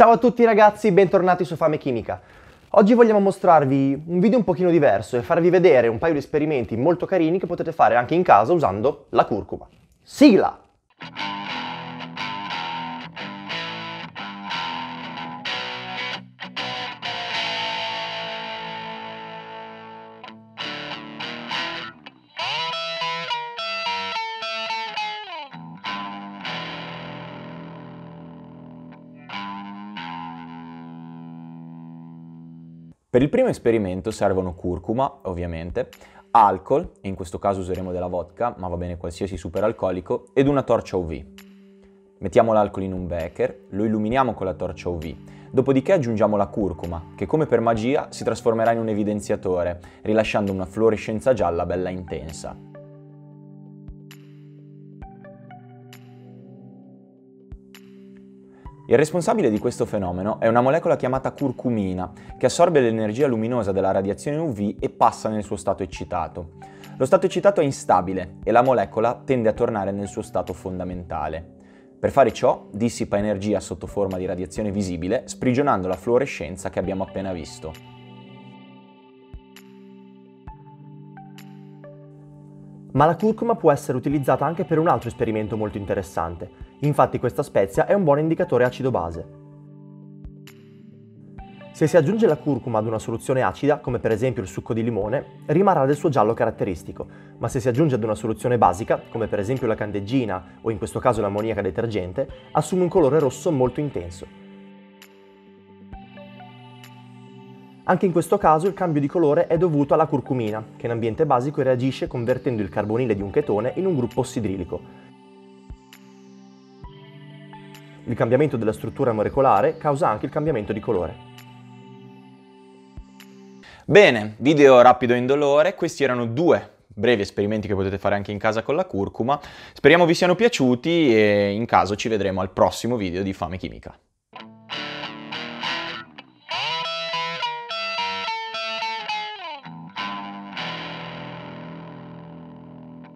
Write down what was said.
Ciao a tutti ragazzi, bentornati su Fame Chimica. Oggi vogliamo mostrarvi un video un pochino diverso e farvi vedere un paio di esperimenti molto carini che potete fare anche in casa usando la curcuma. Sigla! Per il primo esperimento servono curcuma, ovviamente, alcol, e in questo caso useremo della vodka, ma va bene qualsiasi superalcolico, ed una torcia UV. Mettiamo l'alcol in un becker, lo illuminiamo con la torcia UV, dopodiché aggiungiamo la curcuma, che come per magia si trasformerà in un evidenziatore, rilasciando una fluorescenza gialla bella intensa. Il responsabile di questo fenomeno è una molecola chiamata curcumina, che assorbe l'energia luminosa della radiazione UV e passa nel suo stato eccitato. Lo stato eccitato è instabile e la molecola tende a tornare nel suo stato fondamentale. Per fare ciò dissipa energia sotto forma di radiazione visibile, sprigionando la fluorescenza che abbiamo appena visto. Ma la curcuma può essere utilizzata anche per un altro esperimento molto interessante. Infatti questa spezia è un buon indicatore acido-base. Se si aggiunge la curcuma ad una soluzione acida, come per esempio il succo di limone, rimarrà del suo giallo caratteristico, ma se si aggiunge ad una soluzione basica, come per esempio la candeggina o in questo caso l'ammoniaca detergente, assume un colore rosso molto intenso. Anche in questo caso il cambio di colore è dovuto alla curcumina, che in ambiente basico reagisce convertendo il carbonile di un chetone in un gruppo ossidrilico. Il cambiamento della struttura molecolare causa anche il cambiamento di colore. Bene, video rapido e indolore, questi erano due brevi esperimenti che potete fare anche in casa con la curcuma. Speriamo vi siano piaciuti e in caso ci vedremo al prossimo video di Fame Chimica.